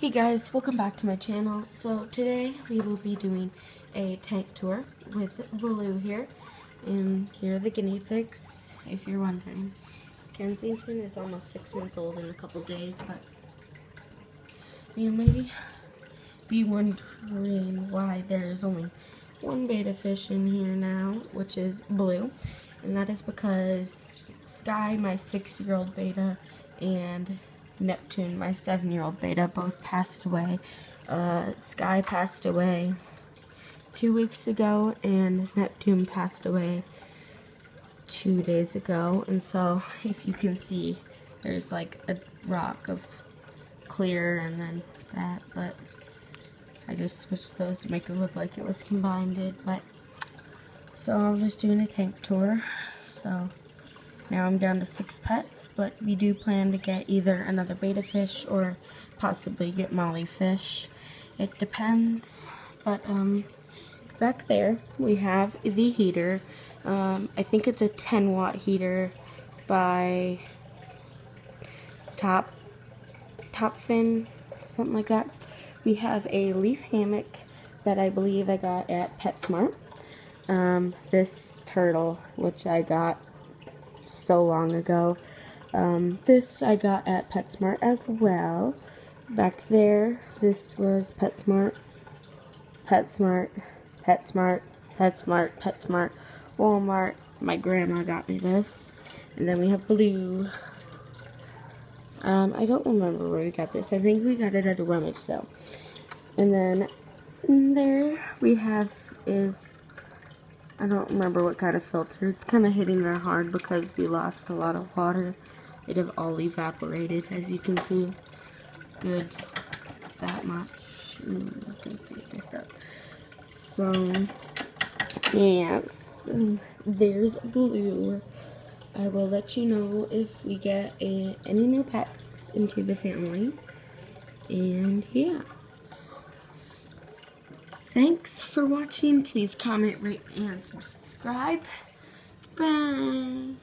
Hey guys, welcome back to my channel. So today we will be doing a tank tour with Blue here. And here are the guinea pigs, if you're wondering. Kensington is almost six months old in a couple days, but you may be wondering why there is only one betta fish in here now, which is Blue. And that is because Sky, my six-year-old betta, and Neptune, my seven-year-old betta, both passed away. Uh, Sky passed away two weeks ago, and Neptune passed away two days ago. And so, if you can see, there's like a rock of clear and then that, but I just switched those to make it look like it was combined. But so I'm just doing a tank tour. So now I'm down to six pets, but we do plan to get either another betta fish or possibly get molly fish. It depends. But um, back there we have the heater. Um, I think it's a 10 watt heater by Top Top Fin, something like that. We have a leaf hammock that I believe I got at PetSmart. Um, this turtle, which I got so long ago. Um, this I got at PetSmart as well. Back there, this was PetSmart, PetSmart, PetSmart, PetSmart, PetSmart, Walmart. My grandma got me this. And then we have Blue. Um, I don't remember where we got this. I think we got it at a rummage sale. And then there we have is I don't remember what kind of filter. It's kind of hitting there hard because we lost a lot of water. It have all evaporated, as you can see. Good, that much. Mm, so, yes, there's blue. I will let you know if we get a, any new pets into the family. And yeah. Thanks for watching. Please comment, rate, and subscribe. Bye.